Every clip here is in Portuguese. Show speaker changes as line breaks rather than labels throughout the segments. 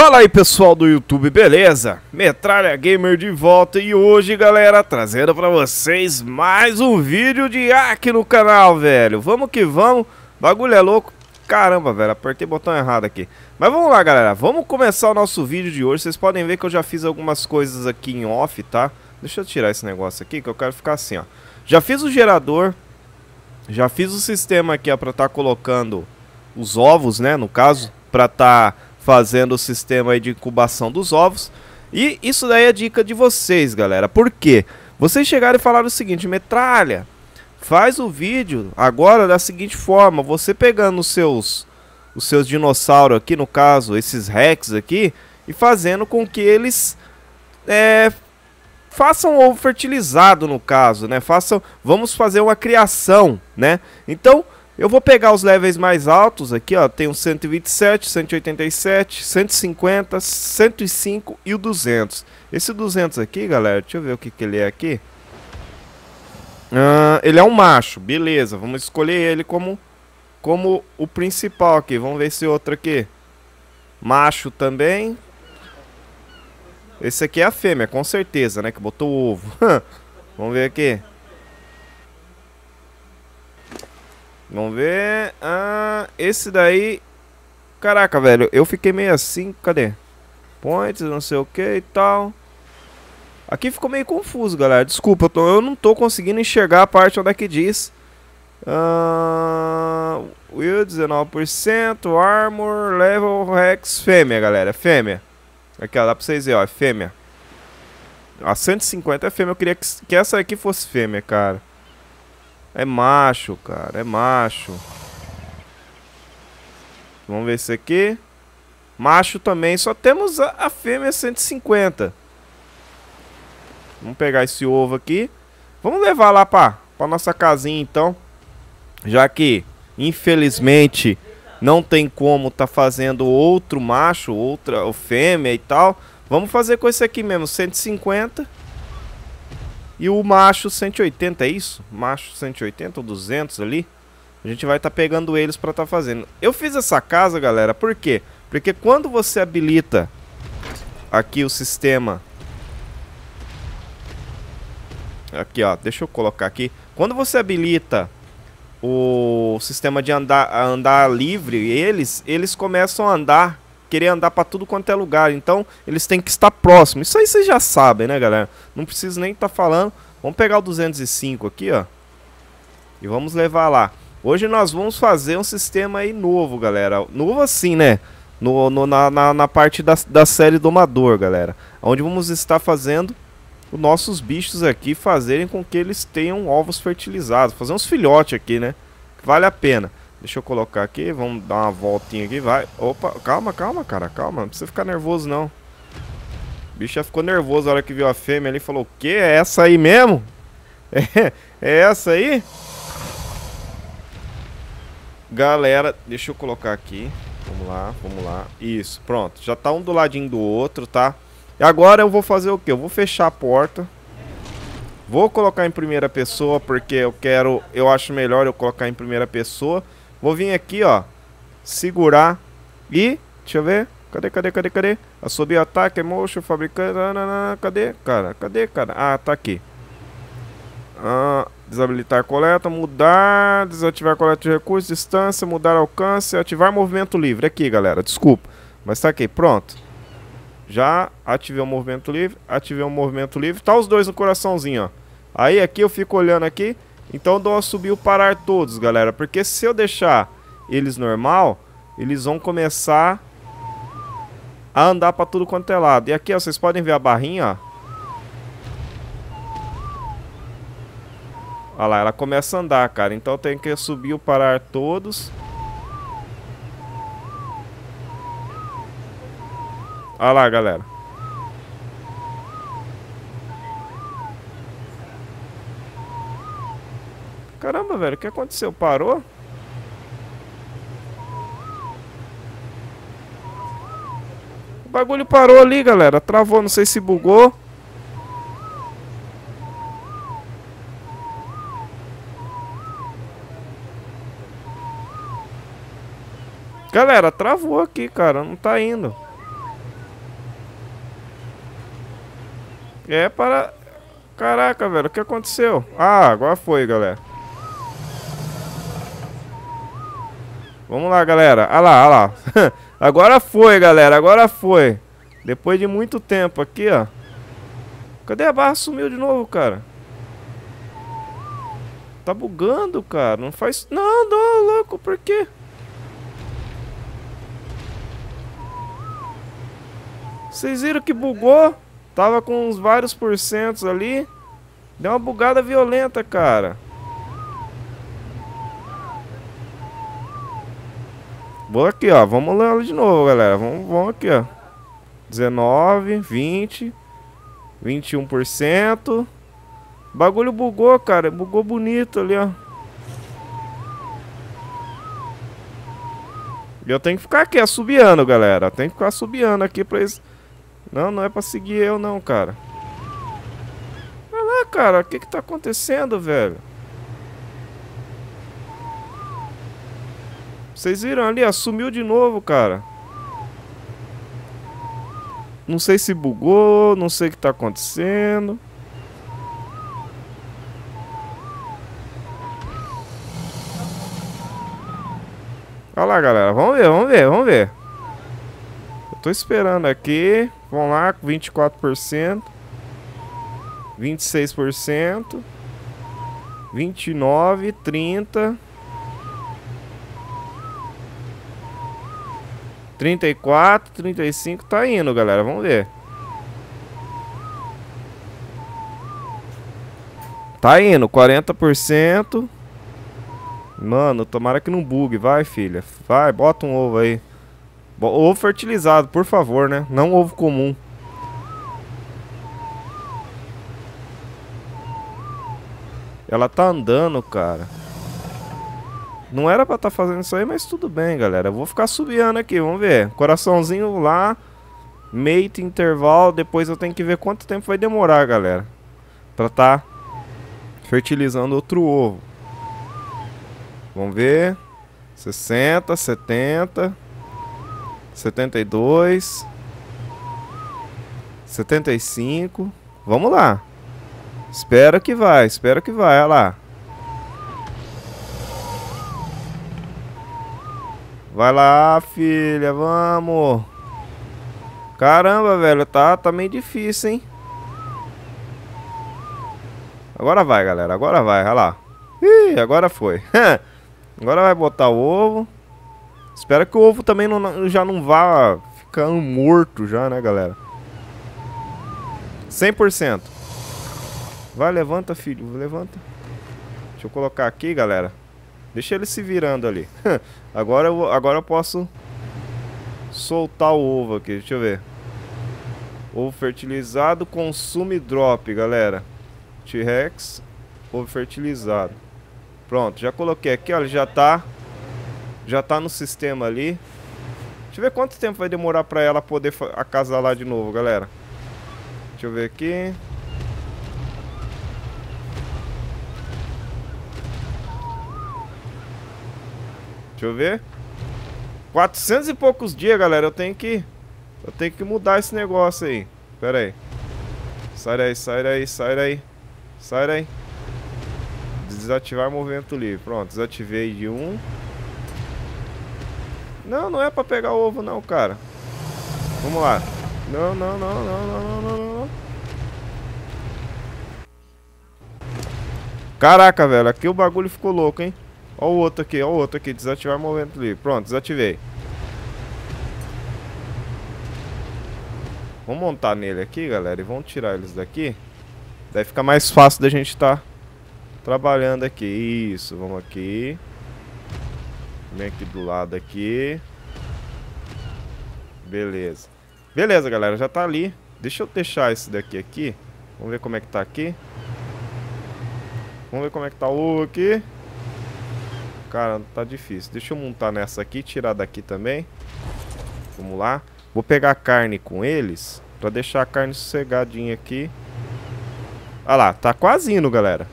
Fala aí pessoal do YouTube, beleza? Metralha Gamer de volta e hoje galera, trazendo pra vocês mais um vídeo de hack no canal, velho. Vamos que vamos, bagulho é louco. Caramba, velho, apertei o botão errado aqui. Mas vamos lá galera, vamos começar o nosso vídeo de hoje. Vocês podem ver que eu já fiz algumas coisas aqui em off, tá? Deixa eu tirar esse negócio aqui que eu quero ficar assim, ó. Já fiz o gerador Já fiz o sistema aqui, ó, pra estar tá colocando os ovos, né, no caso Pra estar... Tá fazendo o sistema de incubação dos ovos. E isso daí é dica de vocês, galera. Por quê? Vocês chegaram e falaram o seguinte, metralha, faz o vídeo agora da seguinte forma, você pegando os seus os seus dinossauros aqui, no caso, esses Rex aqui, e fazendo com que eles é, façam ovo fertilizado no caso, né? Façam, vamos fazer uma criação, né? Então, eu vou pegar os levels mais altos aqui, ó. Tem o 127, 187, 150, 105 e o 200. Esse 200 aqui, galera, deixa eu ver o que, que ele é aqui. Uh, ele é um macho, beleza. Vamos escolher ele como, como o principal aqui. Vamos ver esse outro aqui. Macho também. Esse aqui é a fêmea, com certeza, né? Que botou o ovo. Vamos ver aqui. Vamos ver. Ah, esse daí. Caraca, velho. Eu fiquei meio assim. Cadê? Points, não sei o que e tal. Aqui ficou meio confuso, galera. Desculpa, eu, tô, eu não tô conseguindo enxergar a parte onde é que diz. Uh, will 19%, Armor, Level, Rex, Fêmea, galera. Fêmea. Aqui, ó, dá pra vocês verem, ó. É fêmea. A 150 é fêmea. Eu queria que, que essa aqui fosse fêmea, cara. É macho, cara. É macho. Vamos ver esse aqui. Macho também. Só temos a, a fêmea 150. Vamos pegar esse ovo aqui. Vamos levar lá pra, pra nossa casinha, então. Já que, infelizmente, não tem como tá fazendo outro macho, outra fêmea e tal. Vamos fazer com esse aqui mesmo, 150. E o macho 180, é isso? Macho 180 ou 200 ali. A gente vai estar tá pegando eles para estar tá fazendo. Eu fiz essa casa, galera, por quê? Porque quando você habilita aqui o sistema... Aqui, ó, deixa eu colocar aqui. Quando você habilita o sistema de andar, andar livre, eles, eles começam a andar querer andar para tudo quanto é lugar. Então, eles têm que estar próximos. Isso aí vocês já sabem, né, galera? Não preciso nem estar tá falando. Vamos pegar o 205 aqui, ó. E vamos levar lá. Hoje nós vamos fazer um sistema aí novo, galera. Novo assim, né? No, no na, na, na, parte da, da série Domador, galera. Onde vamos estar fazendo os nossos bichos aqui fazerem com que eles tenham ovos fertilizados. Fazer uns filhotes aqui, né? Vale a pena. Deixa eu colocar aqui, vamos dar uma voltinha aqui, vai. Opa, calma, calma, cara, calma. Não precisa ficar nervoso, não. O bicho já ficou nervoso na hora que viu a fêmea ali falou, o quê? É essa aí mesmo? É, é essa aí? Galera, deixa eu colocar aqui. Vamos lá, vamos lá. Isso, pronto. Já tá um do ladinho do outro, tá? E agora eu vou fazer o quê? Eu vou fechar a porta. Vou colocar em primeira pessoa, porque eu quero... Eu acho melhor eu colocar em primeira pessoa. Vou vir aqui, ó. Segurar. E, deixa eu ver. Cadê, cadê, cadê, cadê? Assobio ataque, motion, fabricante. Cadê, cara? Cadê, cara? Ah, tá aqui. Ah, desabilitar coleta, mudar, desativar coleta de recursos, distância, mudar alcance, ativar movimento livre. Aqui, galera, desculpa. Mas tá aqui, pronto. Já ativei o movimento livre, ativei o movimento livre. Tá os dois no coraçãozinho, ó. Aí aqui eu fico olhando aqui. Então eu dou a subir o parar todos, galera. Porque se eu deixar eles normal, eles vão começar a andar para tudo quanto é lado. E aqui, ó, vocês podem ver a barrinha, ó. Olha lá, ela começa a andar, cara. Então tenho que subir o parar todos. Olha lá, galera. Caramba, velho, o que aconteceu? Parou? O bagulho parou ali, galera. Travou, não sei se bugou. Galera, travou aqui, cara. Não tá indo. É para... Caraca, velho. O que aconteceu? Ah, agora foi, galera. Vamos lá, galera. Ah lá, ah lá. agora foi, galera, agora foi. Depois de muito tempo aqui, ó. Cadê a barra? Sumiu de novo, cara. Tá bugando, cara. Não faz... Não, não, louco, por quê? Vocês viram que bugou? Tava com uns vários porcentos ali. Deu uma bugada violenta, cara. Vou aqui, ó. Vamos ler ela de novo, galera. Vamos, vamos aqui, ó. 19, 20, 21%. O bagulho bugou, cara. Bugou bonito ali, ó. E eu tenho que ficar aqui, assobiando, galera. Tem que ficar assobiando aqui pra eles... Não, não é pra seguir eu não, cara. Olha lá, cara. O que que tá acontecendo, velho? Vocês viram ali, assumiu de novo, cara. Não sei se bugou, não sei o que tá acontecendo. Olha lá, galera. Vamos ver, vamos ver, vamos ver. Eu tô esperando aqui. Vamos lá, 24%. 26%. 29, 30. 34, 35, tá indo, galera. Vamos ver. Tá indo, 40%. Mano, tomara que não bugue. Vai, filha. Vai, bota um ovo aí. Ovo fertilizado, por favor, né? Não ovo comum. Ela tá andando, cara. Não era pra estar tá fazendo isso aí, mas tudo bem, galera. Eu vou ficar subindo aqui, vamos ver. Coraçãozinho lá. Mate intervalo. Depois eu tenho que ver quanto tempo vai demorar, galera. Pra tá fertilizando outro ovo. Vamos ver. 60, 70, 72, 75. Vamos lá. Espero que vai, espero que vai, olha lá. Vai lá, filha, vamos. Caramba, velho, tá, tá meio difícil, hein? Agora vai, galera, agora vai, olha lá. Ih, agora foi. Agora vai botar o ovo. Espero que o ovo também não, já não vá ficando morto já, né, galera? 100%. Vai, levanta, filho. Levanta. Deixa eu colocar aqui, galera. Deixa ele se virando ali. agora, eu, agora eu posso soltar o ovo aqui. Deixa eu ver. Ovo fertilizado, consume drop, galera. T-Rex, ovo fertilizado. Pronto, já coloquei aqui, olha, já tá já tá no sistema ali. Deixa eu ver quanto tempo vai demorar pra ela poder acasalar de novo, galera. Deixa eu ver aqui. Deixa eu ver. 400 e poucos dias, galera. Eu tenho que... Eu tenho que mudar esse negócio aí. Pera aí. Sai daí, sai daí, sai daí. Sai daí. Desativar movimento livre. Pronto, desativei de um. Não, não é pra pegar ovo não, cara. Vamos lá. Não, não, não, não, não, não, não, não. Caraca, velho. Aqui o bagulho ficou louco, hein. Ó o outro aqui, ó o outro aqui. Desativar movimento livre. Pronto, desativei. Vamos montar nele aqui, galera. E vamos tirar eles daqui. Daí fica mais fácil da gente estar... Tá Trabalhando aqui, isso, vamos aqui. Vem aqui do lado aqui. Beleza. Beleza, galera, já tá ali. Deixa eu deixar esse daqui aqui. Vamos ver como é que tá aqui. Vamos ver como é que tá o aqui. Cara, tá difícil. Deixa eu montar nessa aqui, tirar daqui também. Vamos lá. Vou pegar carne com eles, pra deixar a carne sossegadinha aqui. Olha lá, tá quase indo, galera.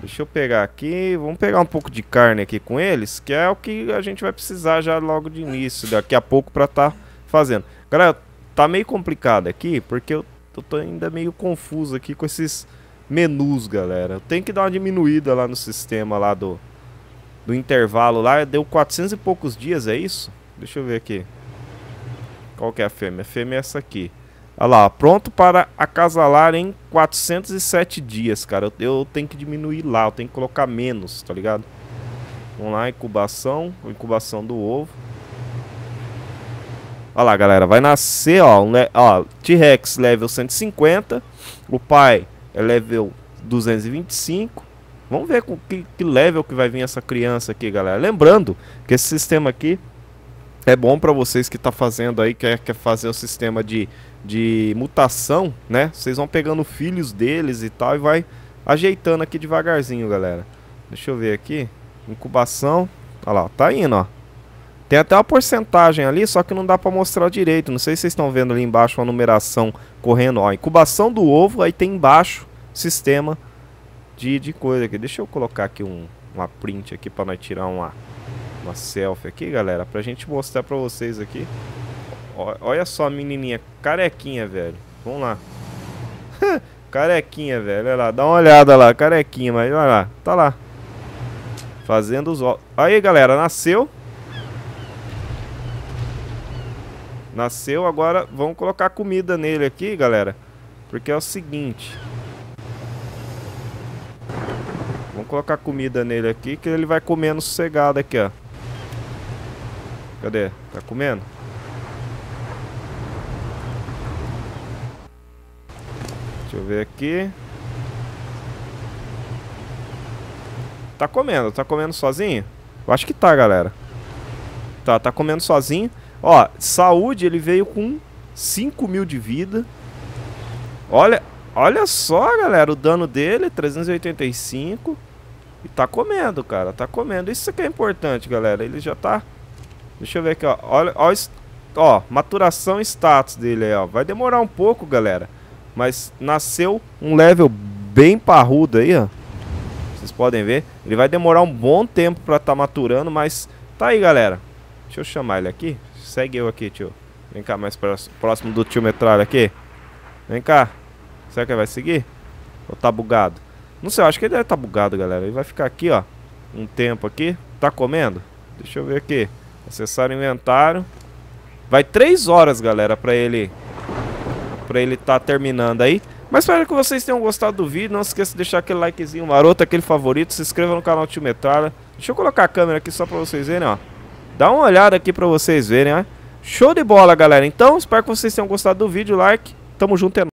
Deixa eu pegar aqui, vamos pegar um pouco de carne aqui com eles, que é o que a gente vai precisar já logo de início, daqui a pouco pra tá fazendo. Galera, tá meio complicado aqui, porque eu tô ainda meio confuso aqui com esses menus, galera. Tem que dar uma diminuída lá no sistema lá do, do intervalo lá. Deu 400 e poucos dias, é isso? Deixa eu ver aqui. Qual que é a fêmea? A fêmea é essa aqui. Olha lá, pronto para acasalar em 407 dias, cara. Eu, eu, tenho que diminuir lá, eu tenho que colocar menos, tá ligado? Vamos lá, incubação, incubação do ovo. Olha lá, galera, vai nascer, ó, um ó T-Rex level 150, o pai é level 225. Vamos ver com que, que level que vai vir essa criança aqui, galera. Lembrando que esse sistema aqui é bom para vocês que tá fazendo aí, quer, quer fazer o sistema de, de mutação, né? Vocês vão pegando filhos deles e tal e vai ajeitando aqui devagarzinho, galera. Deixa eu ver aqui. Incubação. Olha lá, tá indo, ó. Tem até uma porcentagem ali, só que não dá para mostrar direito. Não sei se vocês estão vendo ali embaixo uma numeração correndo, ó. Incubação do ovo, aí tem embaixo sistema de, de coisa aqui. Deixa eu colocar aqui um, uma print aqui para nós tirar uma uma selfie aqui, galera, pra gente mostrar pra vocês aqui. olha só a menininha, carequinha, velho. Vamos lá. carequinha, velho, olha lá, dá uma olhada lá, carequinha, mas olha lá, tá lá. Fazendo os ovos. Aí, galera, nasceu. Nasceu, agora vamos colocar comida nele aqui, galera. Porque é o seguinte... Vamos colocar comida nele aqui que ele vai comendo sossegado aqui, ó. Cadê? Tá comendo? Deixa eu ver aqui. Tá comendo, tá comendo sozinho? Eu acho que tá, galera. Tá, tá comendo sozinho. Ó, saúde, ele veio com 5 mil de vida. Olha, olha só, galera, o dano dele, 385. E tá comendo, cara, tá comendo. Isso que é importante, galera. Ele já tá Deixa eu ver aqui, ó. Olha, ó, ó, maturação status dele aí, ó. Vai demorar um pouco, galera. Mas nasceu um level bem parrudo aí, ó. Vocês podem ver. Ele vai demorar um bom tempo pra tá maturando, mas tá aí, galera. Deixa eu chamar ele aqui. Segue eu aqui, tio. Vem cá, mais próximo do tio Metralha aqui. Vem cá. Será que ele vai seguir? Ou tá bugado? Não sei, eu acho que ele deve tá bugado, galera. Ele vai ficar aqui, ó. Um tempo aqui. Tá comendo? Deixa eu ver aqui. Acessar o inventário. Vai 3 horas, galera, pra ele pra ele tá terminando aí. Mas espero que vocês tenham gostado do vídeo. Não se esqueça de deixar aquele likezinho maroto, aquele favorito. Se inscreva no canal Tio Metralha. Deixa eu colocar a câmera aqui só pra vocês verem, ó. Dá uma olhada aqui pra vocês verem, ó. Show de bola, galera. Então, espero que vocês tenham gostado do vídeo. Like. Tamo junto, é nóis.